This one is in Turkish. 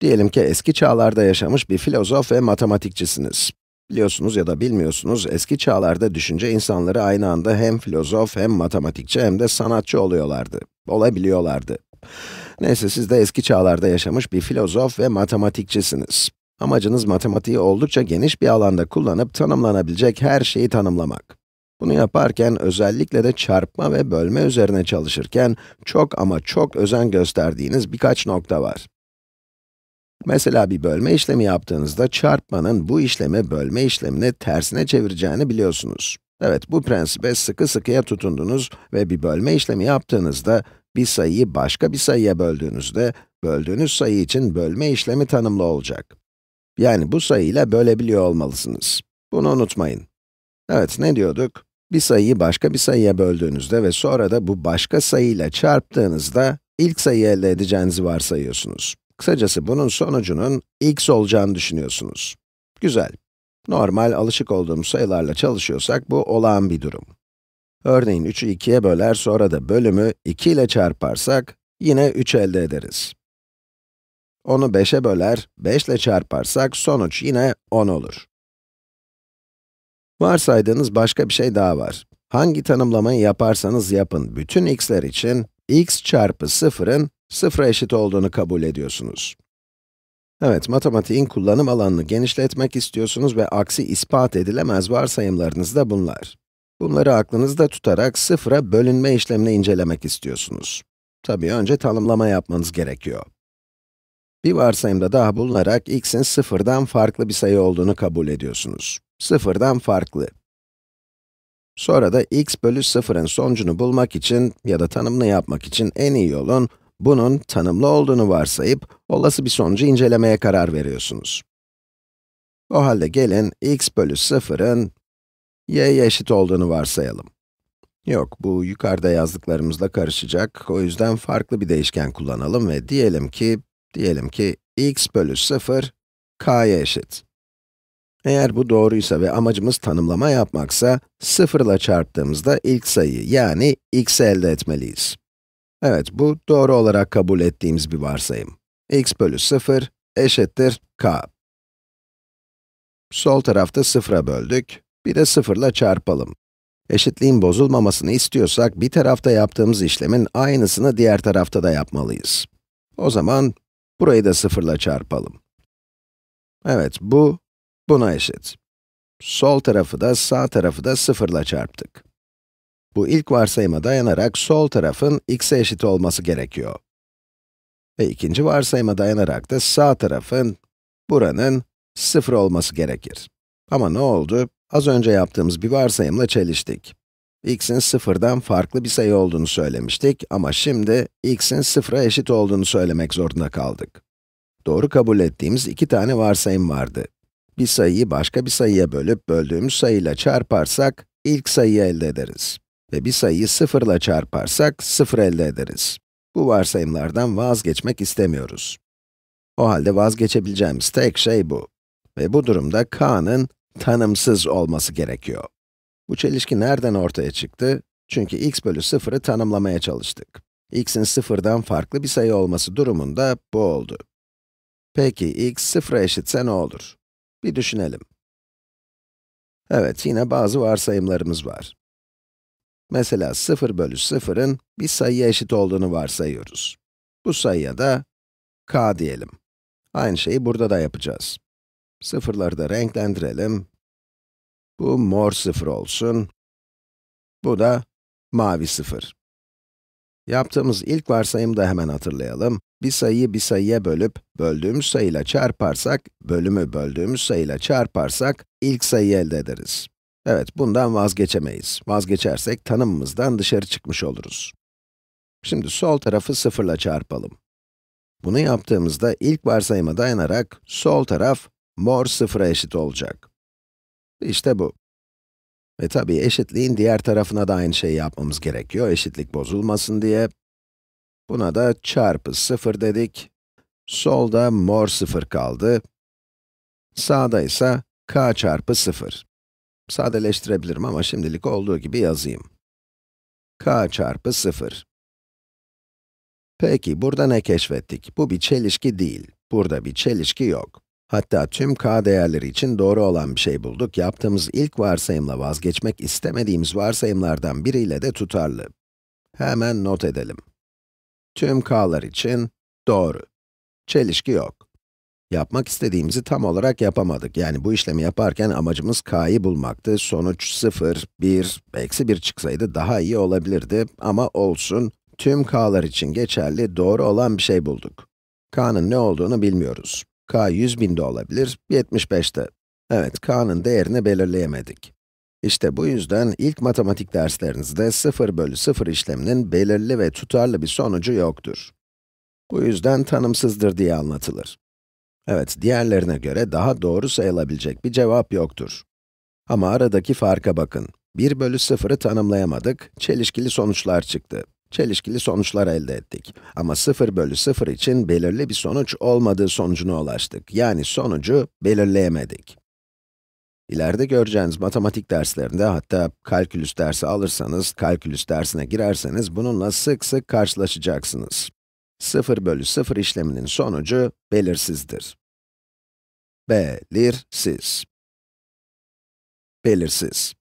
Diyelim ki eski çağlarda yaşamış bir filozof ve matematikçisiniz. Biliyorsunuz ya da bilmiyorsunuz, eski çağlarda düşünce insanları aynı anda hem filozof, hem matematikçi, hem de sanatçı oluyorlardı. Olabiliyorlardı. Neyse, siz de eski çağlarda yaşamış bir filozof ve matematikçisiniz. Amacınız matematiği oldukça geniş bir alanda kullanıp tanımlanabilecek her şeyi tanımlamak. Bunu yaparken özellikle de çarpma ve bölme üzerine çalışırken çok ama çok özen gösterdiğiniz birkaç nokta var. Mesela bir bölme işlemi yaptığınızda çarpmanın bu işlemi bölme işlemini tersine çevireceğini biliyorsunuz. Evet, bu prensibe sıkı sıkıya tutundunuz ve bir bölme işlemi yaptığınızda bir sayıyı başka bir sayıya böldüğünüzde, böldüğünüz sayı için bölme işlemi tanımlı olacak. Yani bu sayıyla bölebiliyor olmalısınız. Bunu unutmayın. Evet, ne diyorduk? Bir sayıyı başka bir sayıya böldüğünüzde ve sonra da bu başka sayıyla çarptığınızda ilk sayıyı elde edeceğinizi varsayıyorsunuz. Kısacası bunun sonucunun x olacağını düşünüyorsunuz. Güzel. Normal, alışık olduğumuz sayılarla çalışıyorsak bu olağan bir durum. Örneğin 3'ü 2'ye böler, sonra da bölümü 2 ile çarparsak, yine 3 elde ederiz. 10'u 5'e böler, 5 ile çarparsak sonuç yine 10 olur. Varsaydığınız başka bir şey daha var. Hangi tanımlamayı yaparsanız yapın, bütün x'ler için x çarpı 0'ın 0'a eşit olduğunu kabul ediyorsunuz. Evet, matematiğin kullanım alanını genişletmek istiyorsunuz ve aksi ispat edilemez varsayımlarınız da bunlar. Bunları aklınızda tutarak sıfıra bölünme işlemini incelemek istiyorsunuz. Tabii önce tanımlama yapmanız gerekiyor. Bir varsayımda daha bulunarak x'in sıfırdan farklı bir sayı olduğunu kabul ediyorsunuz. Sıfırdan farklı. Sonra da x bölü sıfırın sonucunu bulmak için ya da tanımını yapmak için en iyi yolun, bunun tanımlı olduğunu varsayıp, olası bir sonucu incelemeye karar veriyorsunuz. O halde gelin, x bölü 0'ın y'ye eşit olduğunu varsayalım. Yok, bu yukarıda yazdıklarımızla karışacak. O yüzden farklı bir değişken kullanalım ve diyelim ki, diyelim ki x bölü 0, k'ya eşit. Eğer bu doğruysa ve amacımız tanımlama yapmaksa, 0 ile çarptığımızda ilk sayıyı, yani x'i elde etmeliyiz. Evet, bu doğru olarak kabul ettiğimiz bir varsayım. x bölü 0 eşittir k. Sol tarafta 0'a böldük, bir de 0 ile çarpalım. Eşitliğin bozulmamasını istiyorsak, bir tarafta yaptığımız işlemin aynısını diğer tarafta da yapmalıyız. O zaman, burayı da 0 ile çarpalım. Evet, bu, buna eşit. Sol tarafı da sağ tarafı da 0 ile çarptık. Bu ilk varsayıma dayanarak sol tarafın x'e eşit olması gerekiyor. Ve ikinci varsayıma dayanarak da sağ tarafın, buranın 0 olması gerekir. Ama ne oldu? Az önce yaptığımız bir varsayımla çeliştik. x'in sıfırdan farklı bir sayı olduğunu söylemiştik ama şimdi x'in sıfıra eşit olduğunu söylemek zorunda kaldık. Doğru kabul ettiğimiz iki tane varsayım vardı. Bir sayıyı başka bir sayıya bölüp böldüğümüz sayıyla çarparsak ilk sayıyı elde ederiz ve bir sayıyı 0 ile çarparsak 0 elde ederiz. Bu varsayımlardan vazgeçmek istemiyoruz. O halde vazgeçebileceğimiz tek şey bu. Ve bu durumda k'nın tanımsız olması gerekiyor. Bu çelişki nereden ortaya çıktı? Çünkü x bölü 0'ı tanımlamaya çalıştık. x'in 0'dan farklı bir sayı olması durumunda bu oldu. Peki x 0'a eşitse ne olur? Bir düşünelim. Evet, yine bazı varsayımlarımız var. Mesela 0 bölü 0'ın bir sayıya eşit olduğunu varsayıyoruz. Bu sayıya da k diyelim. Aynı şeyi burada da yapacağız. Sıfırları da renklendirelim. Bu mor sıfır olsun. Bu da mavi sıfır. Yaptığımız ilk varsayımı da hemen hatırlayalım. Bir sayıyı bir sayıya bölüp, böldüğümüz sayıyla çarparsak, bölümü böldüğümüz sayıyla çarparsak, ilk sayıyı elde ederiz. Evet, bundan vazgeçemeyiz. Vazgeçersek tanımımızdan dışarı çıkmış oluruz. Şimdi sol tarafı sıfırla çarpalım. Bunu yaptığımızda ilk varsayıma dayanarak sol taraf mor sıfıra eşit olacak. İşte bu. Ve tabii eşitliğin diğer tarafına da aynı şeyi yapmamız gerekiyor, eşitlik bozulmasın diye. Buna da çarpı sıfır dedik. Solda mor sıfır kaldı. Sağda ise k çarpı sıfır. Sadeleştirebilirim ama şimdilik olduğu gibi yazayım. k çarpı 0. Peki, burada ne keşfettik? Bu bir çelişki değil. Burada bir çelişki yok. Hatta tüm k değerleri için doğru olan bir şey bulduk. Yaptığımız ilk varsayımla vazgeçmek istemediğimiz varsayımlardan biriyle de tutarlı. Hemen not edelim. Tüm k'lar için doğru. Çelişki yok. Yapmak istediğimizi tam olarak yapamadık. Yani bu işlemi yaparken amacımız k'yı bulmaktı. Sonuç 0, 1, eksi 1 çıksaydı daha iyi olabilirdi ama olsun. Tüm k'lar için geçerli, doğru olan bir şey bulduk. k'nın ne olduğunu bilmiyoruz. k 100 binde olabilir, 75'te. Evet, k'nın değerini belirleyemedik. İşte bu yüzden ilk matematik derslerinizde 0 bölü 0 işleminin belirli ve tutarlı bir sonucu yoktur. Bu yüzden tanımsızdır diye anlatılır. Evet, diğerlerine göre daha doğru sayılabilecek bir cevap yoktur. Ama aradaki farka bakın. 1 bölü 0'ı tanımlayamadık, çelişkili sonuçlar çıktı. Çelişkili sonuçlar elde ettik. Ama 0 bölü 0 için belirli bir sonuç olmadığı sonucuna ulaştık. Yani sonucu belirleyemedik. İleride göreceğiniz matematik derslerinde, hatta kalkülüs dersi alırsanız, kalkülüs dersine girerseniz bununla sık sık karşılaşacaksınız. 0 bölü 0 işleminin sonucu belirsizdir. Belirsiz. Belirsiz.